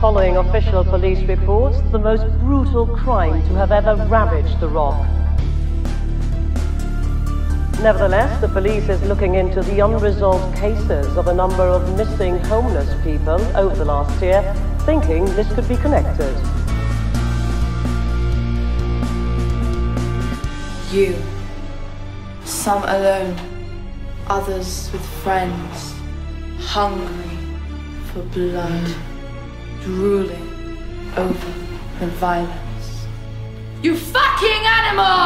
Following official police reports, the most brutal crime to have ever ravaged the Rock. Nevertheless, the police is looking into the unresolved cases of a number of missing homeless people over the last year, thinking this could be connected. You. Some alone, others with friends, hungry for blood, over the violence. You fucking animals!